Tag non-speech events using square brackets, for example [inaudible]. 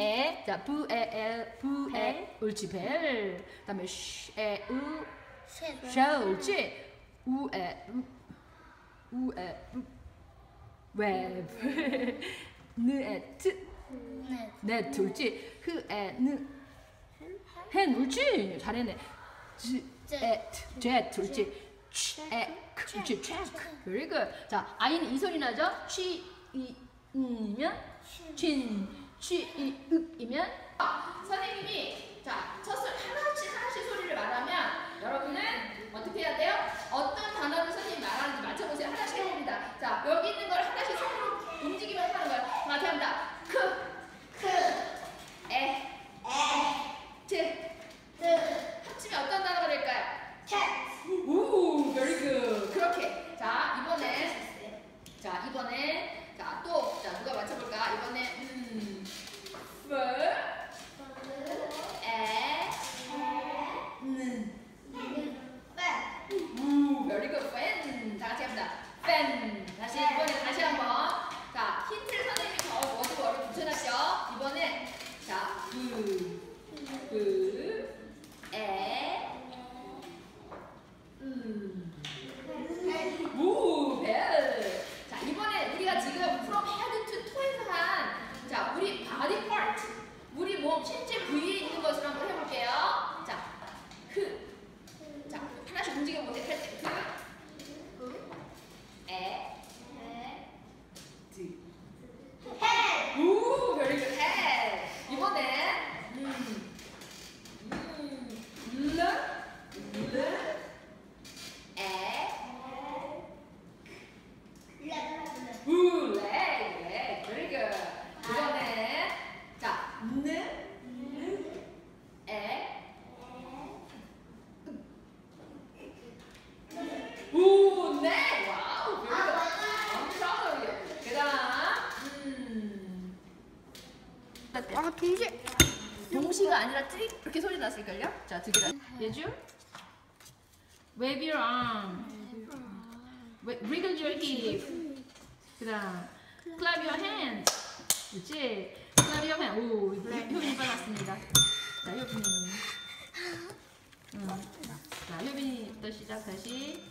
에, 자, 부, 에, 에, 부, 에, 옳지, bell. 그 다음에, 쉬, 에, 우, shell, 옳지. 우, 에, 우, 우, 에, 우, 웹. [laughs] 느, 에, 트, net, 옳지. 흐, 에, 느, hen, 옳지. 잘했네. 즈, 에, 트, jet, 옳지. 취, 에, 크, 옳지. check. Very good. 자, I는 이 소리 나죠? 취, 이, 이면 친, 취, 이, 읍이면 아, 선생님이 자, 첫 소리 하나씩 하나씩 소리를 말하면 여러분은 어떻게 해야 돼요? 어떤 단어를 선생님이 말하는지 맞춰보세요. 하나씩 해봅니다. 자, 여기 있는 걸 하나씩 손으로 움직이면서 하는 거예요. 자, 합니다. 크, 크, 에, 에, 트, 트. 합치면 어떤 단어가 될까요? 우, very good. 그렇게. 자, 이번에 자, 이번에 자, 또 자, 누가 맞춰 볼까? 이번에 음. 프 에, 는. 우, very good. pen. 다 같이 합니다. 팬. 다시 이번에 다시 한번. 자, 힌트를 선생님이 더 워드 워드 붙여놨죠? 이번에 자, 그, 그, 에, 음. 우, 벨. 자, 이번에 우리가 지금 from head to toe에서 한, 자, 우리 body part, 우리 몸 신체 부위에 있는 것을 한번 해볼게요. 자, 그, 자, 하나씩 움직여 보세요. 할 때, 그, 에, 드. 우, very good. head. 이번에, 음, 음, 르, 르, 에, 우, leg, leg. Very good. 이번에 자, 느, 에, 우, 네. 와우. Very good. I'm proud of you. 그다음, 음, 아, 동시에. 동시가 아니라 트릭 이렇게 소리 났을걸요? 자, 드기라. 예주. Wave your arm. Wriggle your hip. 그 다음 clap your hands. 그렇지. clap your hand. 오, 효빈이 빨랐습니다. 자, 효빈이. 응. 자, 효빈이부터 시작 다시.